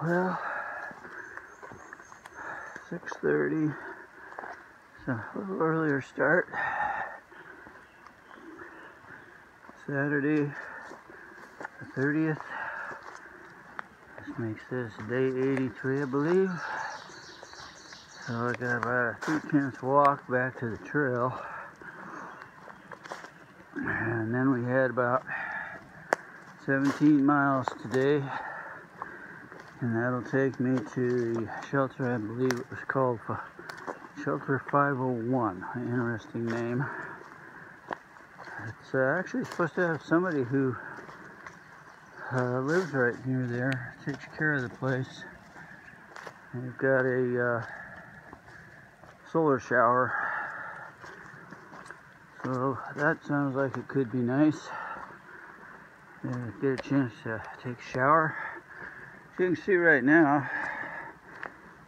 Well, 6.30, so a little earlier start. Saturday, the 30th. This makes this day 83, I believe. So I got about a three tenths walk back to the trail. And then we had about 17 miles today. And that'll take me to the shelter, I believe it was called Shelter 501. An interesting name. It's uh, actually supposed to have somebody who uh, lives right near there, takes care of the place. They've got a uh, solar shower. So that sounds like it could be nice. Get a chance to take a shower. You can see right now,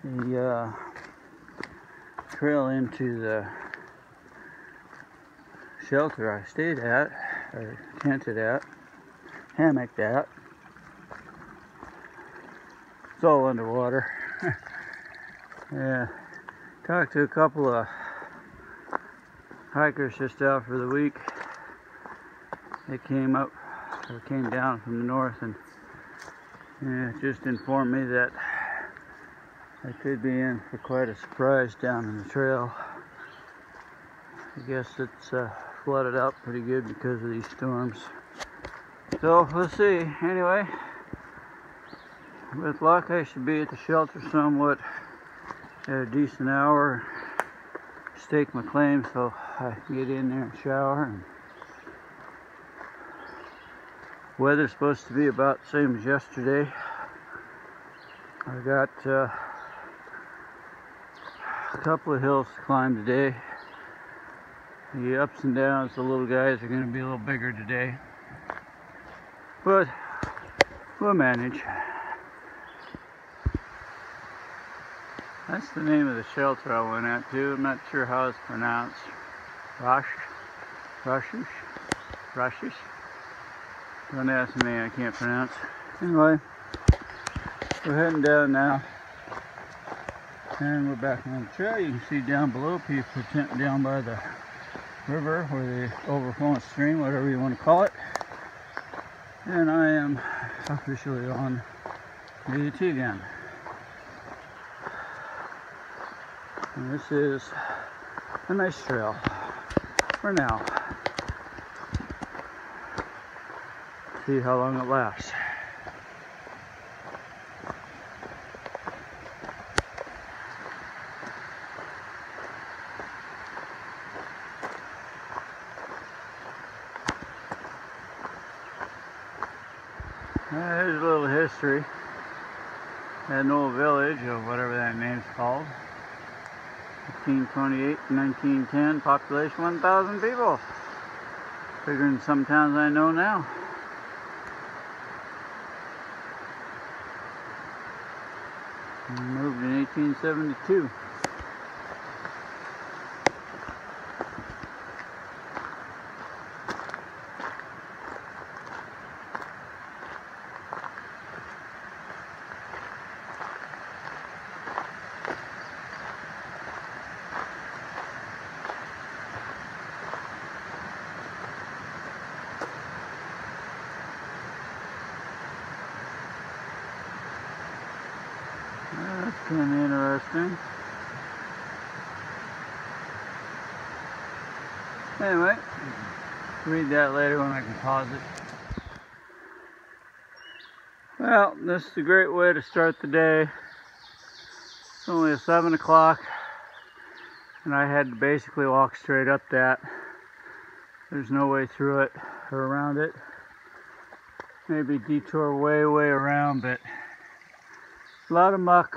the uh, trail into the shelter I stayed at, or tented at, hammocked at. It's all underwater. yeah, talked to a couple of hikers just out for the week. They came up, or came down from the north and yeah, just informed me that I could be in for quite a surprise down in the trail. I guess it's uh, flooded out pretty good because of these storms. So we'll see. Anyway, with luck, I should be at the shelter somewhat at a decent hour. Stake my claim so I can get in there and shower. And weather's supposed to be about the same as yesterday. I got uh, a couple of hills to climb today. The ups and downs, the little guys are going to be a little bigger today. But we'll manage. That's the name of the shelter I went out to. I'm not sure how it's pronounced. Rosh? Roshish? Roshish? Don't ask me, I can't pronounce. Anyway, we're heading down now. And we're back on the trail. You can see down below people tenting down by the river or the overflowing stream, whatever you want to call it. And I am officially on AT again. And this is a nice trail for now. See how long it lasts. There's a little history. An old village, or whatever that name's called. 1828 to 1910, population 1,000 people. Bigger than some towns I know now. Moved in 1872. That's kind of interesting. Anyway, read that later when I can pause it. Well, this is a great way to start the day. It's only 7 o'clock, and I had to basically walk straight up that. There's no way through it or around it. Maybe detour way, way around, but a lot of muck,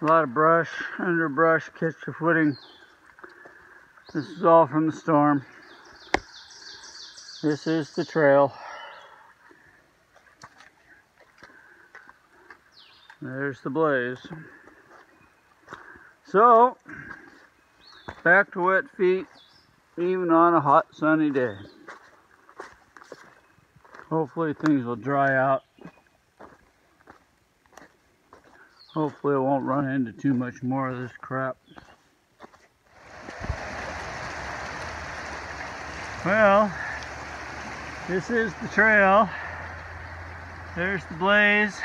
a lot of brush, underbrush, catch your footing. This is all from the storm. This is the trail. There's the blaze. So, back to wet feet, even on a hot sunny day. Hopefully things will dry out Hopefully I won't run into too much more of this crap. Well, this is the trail. There's the blaze.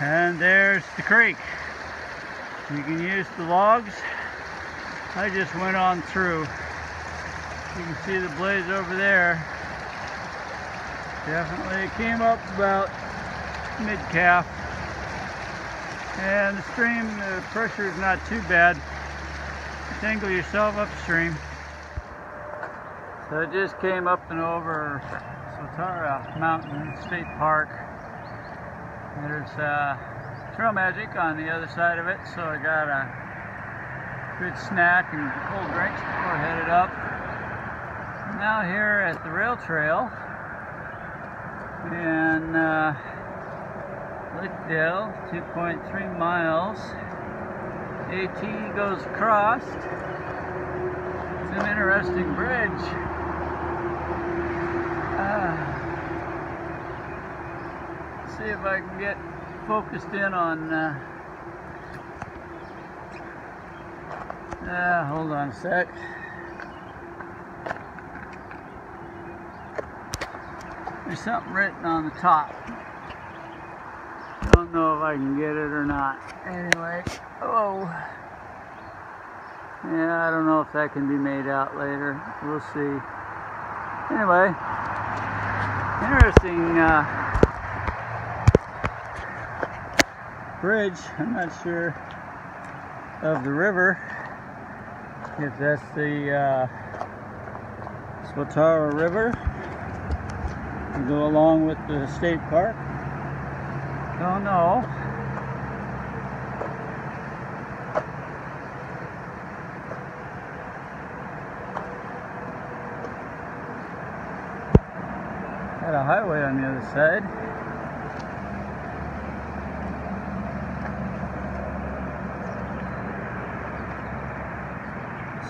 And there's the creek. You can use the logs. I just went on through. You can see the blaze over there. Definitely came up about mid-calf. And the stream, the pressure is not too bad. Tangle yourself upstream. So I just came up and over Swatara Mountain State Park. There's uh, Trail Magic on the other side of it, so I got a good snack and cold drinks before headed up. Now here at the rail trail in uh, Lickdale, 2.3 miles. AT goes across. It's an interesting bridge. see if I can get focused in on uh, uh, hold on a sec there's something written on the top don't know if I can get it or not. Anyway oh yeah I don't know if that can be made out later. We'll see. Anyway interesting uh, bridge. I'm not sure of the river, if that's the uh, Swatara River. Go along with the state park. Don't know. Got a highway on the other side.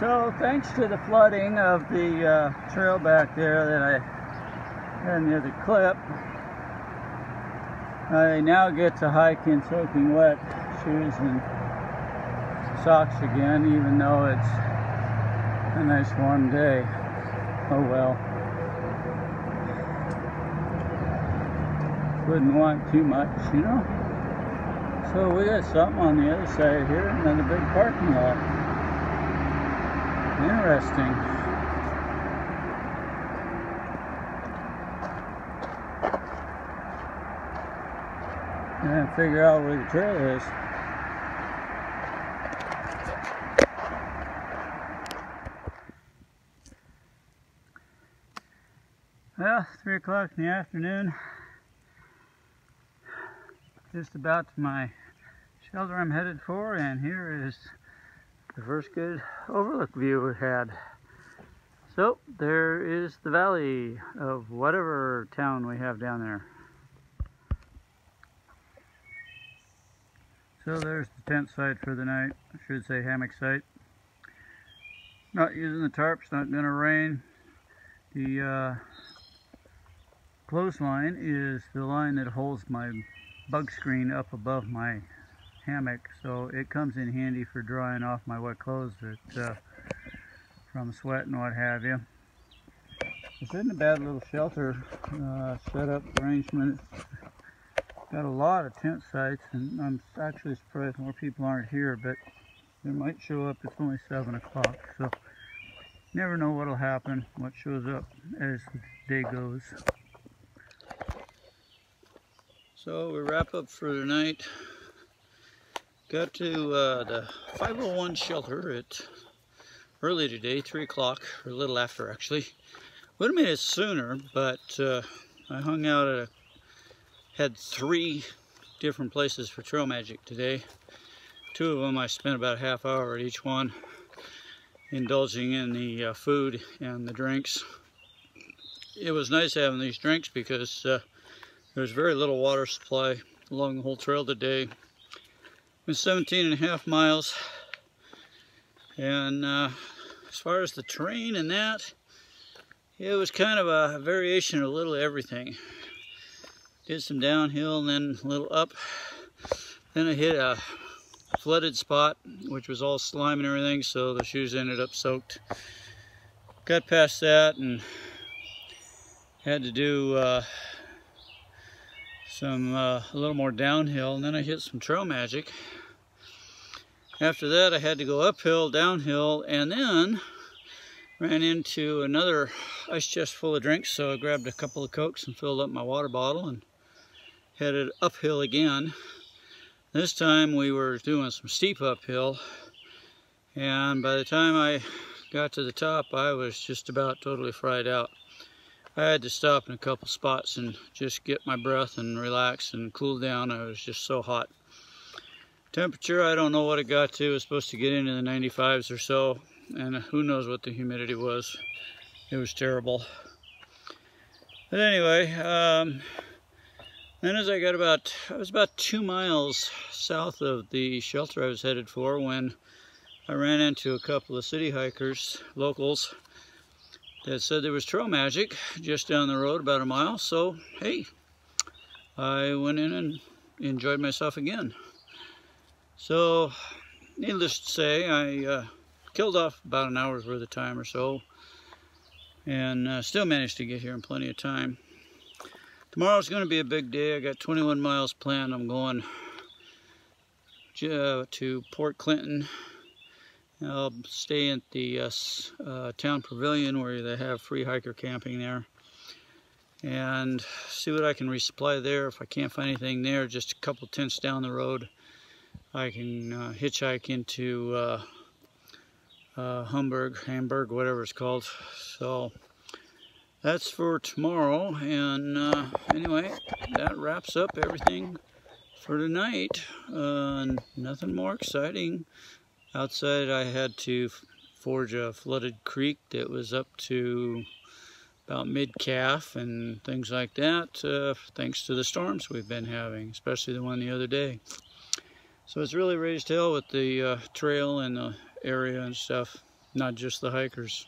So thanks to the flooding of the uh, trail back there that I had near the clip, I now get to hike in soaking wet shoes and socks again, even though it's a nice warm day. Oh well. Wouldn't want too much, you know? So we got something on the other side here, and another big parking lot. Interesting. And figure out where the trail is. Well, 3 o'clock in the afternoon. Just about to my shelter I'm headed for, and here is the first good overlook view we had. So there is the valley of whatever town we have down there. So there's the tent site for the night. I should say hammock site. Not using the tarps, not going to rain. The uh, clothesline is the line that holds my bug screen up above my hammock so it comes in handy for drying off my wet clothes that, uh, from sweat and what have you. This isn't a bad little shelter uh, setup arrangement. Got a lot of tent sites and I'm actually surprised more people aren't here but they might show up. It's only 7 o'clock so never know what'll happen, what shows up as the day goes. So we wrap up for the night. Got to uh, the 501 shelter at early today, 3 o'clock, or a little after actually. Would have made it sooner, but uh, I hung out at a, had three different places for Trail Magic today. Two of them I spent about a half hour at each one, indulging in the uh, food and the drinks. It was nice having these drinks because uh, there's very little water supply along the whole trail today been 17 and a half miles and uh, as far as the terrain and that it was kind of a variation of a little everything did some downhill and then a little up Then I hit a flooded spot, which was all slime and everything, so the shoes ended up soaked. Got past that and had to do uh, some uh, a little more downhill, and then I hit some trail magic. After that, I had to go uphill, downhill, and then ran into another ice chest full of drinks, so I grabbed a couple of Cokes and filled up my water bottle and headed uphill again. This time we were doing some steep uphill and by the time I got to the top I was just about totally fried out. I had to stop in a couple spots and just get my breath and relax and cool down. I was just so hot. Temperature, I don't know what it got to. It was supposed to get into the 95s or so and who knows what the humidity was. It was terrible. But anyway, um, then as I got about, I was about two miles south of the shelter I was headed for when I ran into a couple of city hikers, locals, that said there was trail magic just down the road about a mile. So, hey, I went in and enjoyed myself again. So, needless to say, I uh, killed off about an hour's worth of time or so and uh, still managed to get here in plenty of time. Tomorrow's going to be a big day. I got 21 miles planned. I'm going uh, to Port Clinton. I'll stay at the uh, uh, town pavilion where they have free hiker camping there and see what I can resupply there. If I can't find anything there, just a couple tents down the road, I can uh, hitchhike into uh, uh, Hamburg, Hamburg, whatever it's called. So that's for tomorrow. And uh, anyway, that wraps up everything for tonight. Uh, nothing more exciting. Outside, I had to forge a flooded creek that was up to about mid-calf and things like that, uh, thanks to the storms we've been having, especially the one the other day. So it's really raised hell with the uh, trail and the area and stuff, not just the hikers.